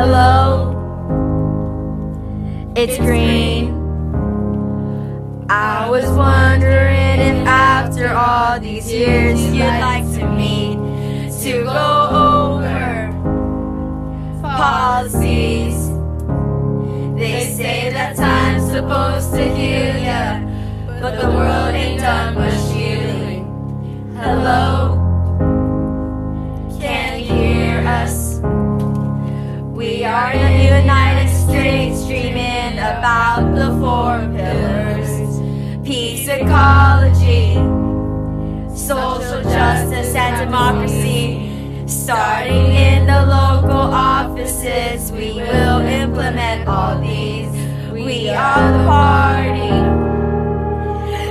Hello, it's green. I was wondering if after all these years you'd like to meet to go over policies. They say that time's supposed to heal ya, but the world about the four pillars peace, ecology, social justice, and democracy. Starting in the local offices, we will implement all these. We are the party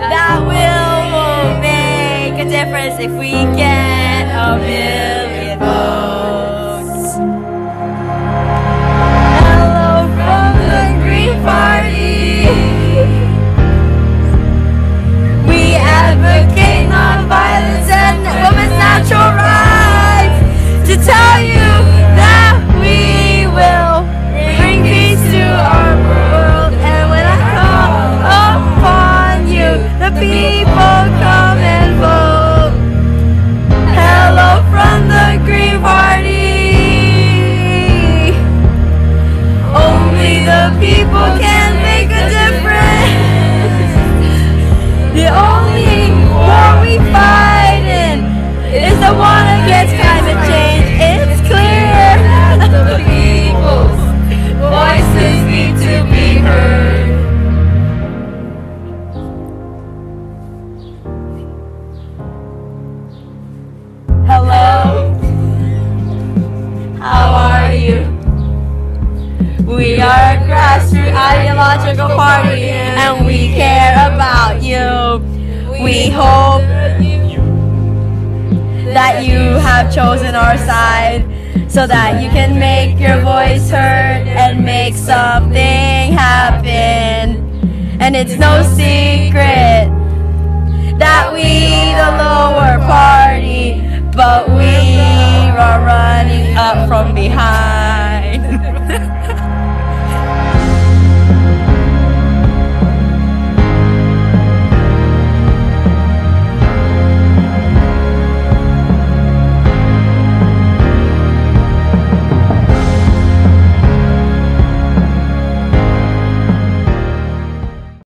that will make a difference if we get a million votes. Come and vote. Hello from the Green Party. Only the people can make a difference. The only we fight We are a grassroots ideological party and we care about you. We hope that you have chosen our side so that you can make your voice heard and make something happen. And it's no secret that we the lower party, but we are running up from behind.